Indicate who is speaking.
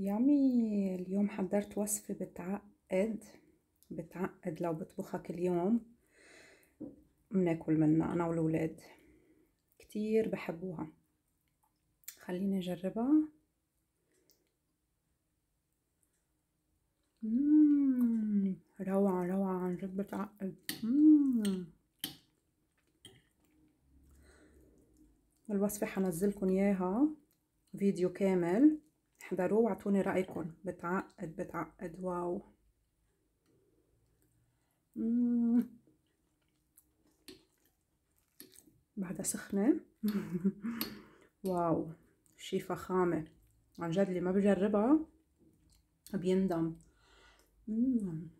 Speaker 1: يامي اليوم حضرت وصفة بتعقد بتعقد لو بطبخها كل يوم بناكل منها أنا والولاد. كتير بحبوها. خليني أجربها. روعة روعة عن جد بتعقد. الوصفة حنزلكن إياها. فيديو كامل. احضروه واعطوني رأيكم. بتعقد بتعقد. واو. بعدها سخنة. واو. شي فخامة عن جد اللي ما بجربها بيندم. مم.